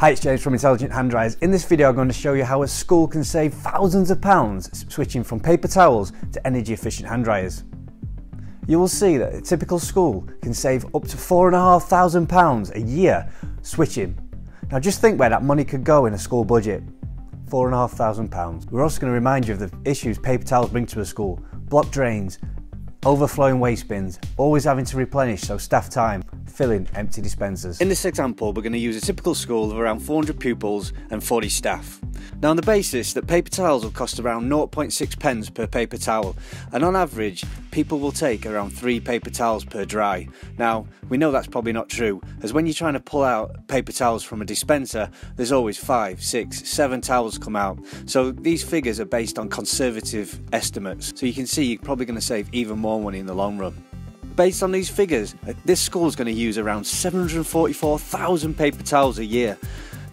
Hi, it's James from Intelligent Hand Dryers. In this video I'm going to show you how a school can save thousands of pounds switching from paper towels to energy efficient hand dryers. You will see that a typical school can save up to £4,500 a year switching. Now just think where that money could go in a school budget. £4,500. We're also going to remind you of the issues paper towels bring to a school. Blocked drains, overflowing waste bins, always having to replenish so staff time, filling empty dispensers. In this example, we're going to use a typical school of around 400 pupils and 40 staff. Now, on the basis that paper towels will cost around 0.6 pence per paper towel, and on average, people will take around three paper towels per dry. Now, we know that's probably not true, as when you're trying to pull out paper towels from a dispenser, there's always five, six, seven towels come out. So these figures are based on conservative estimates. So you can see you're probably going to save even more money in the long run. Based on these figures, uh, this school is going to use around 744,000 paper towels a year.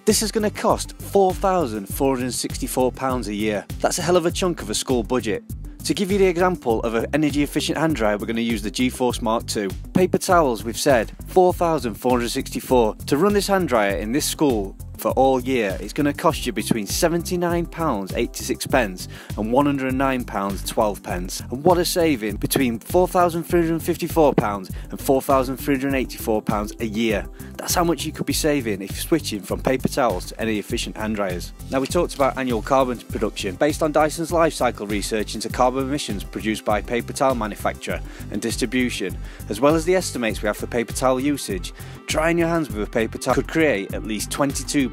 This is going to cost £4,464 a year. That's a hell of a chunk of a school budget. To give you the example of an energy efficient hand dryer, we're going to use the G-Force Mark II. Paper towels, we've said, 4,464. To run this hand dryer in this school, for all year, it's going to cost you between £79.86 and £109.12. And what a saving between £4,354 and £4,384 a year. That's how much you could be saving if switching from paper towels to any efficient hand dryers. Now we talked about annual carbon production. Based on Dyson's life cycle research into carbon emissions produced by paper towel manufacture and distribution, as well as the estimates we have for paper towel usage, drying your hands with a paper towel could create at least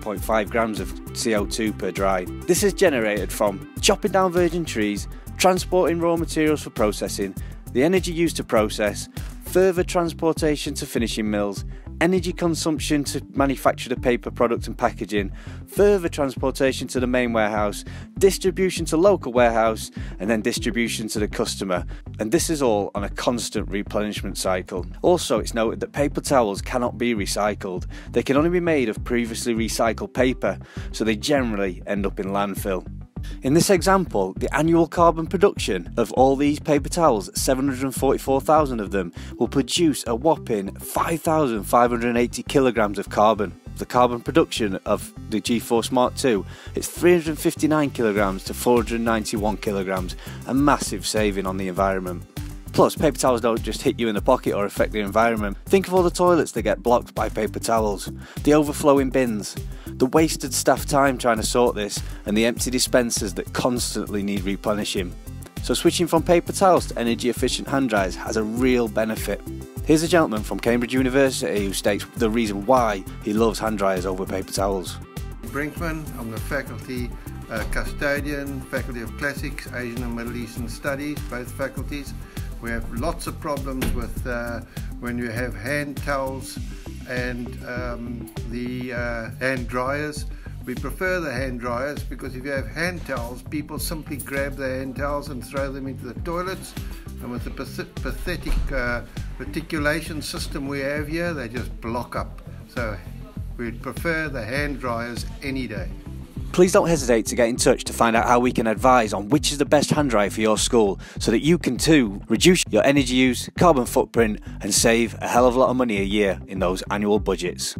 22.5 grams of CO2 per dry. This is generated from chopping down virgin trees, transporting raw materials for processing, the energy used to process, further transportation to finishing mills, energy consumption to manufacture the paper product and packaging, further transportation to the main warehouse, distribution to local warehouse, and then distribution to the customer. And this is all on a constant replenishment cycle. Also, it's noted that paper towels cannot be recycled. They can only be made of previously recycled paper, so they generally end up in landfill. In this example, the annual carbon production of all these paper towels, 744,000 of them, will produce a whopping 5,580 kilograms of carbon. The carbon production of the G-Force Mark II is 359 kilograms to 491 kilograms, a massive saving on the environment. Plus, paper towels don't just hit you in the pocket or affect the environment. Think of all the toilets that get blocked by paper towels, the overflowing bins, the wasted staff time trying to sort this, and the empty dispensers that constantly need replenishing. So switching from paper towels to energy efficient hand dryers has a real benefit. Here's a gentleman from Cambridge University who states the reason why he loves hand dryers over paper towels. Brinkman, I'm the faculty uh, custodian, Faculty of Classics, Asian and Middle Eastern Studies, both faculties. We have lots of problems with uh, when you have hand towels and um, the uh, hand dryers. We prefer the hand dryers because if you have hand towels, people simply grab their hand towels and throw them into the toilets. And with the pathetic uh, reticulation system we have here, they just block up. So we'd prefer the hand dryers any day. Please don't hesitate to get in touch to find out how we can advise on which is the best hand dryer for your school so that you can too reduce your energy use, carbon footprint and save a hell of a lot of money a year in those annual budgets.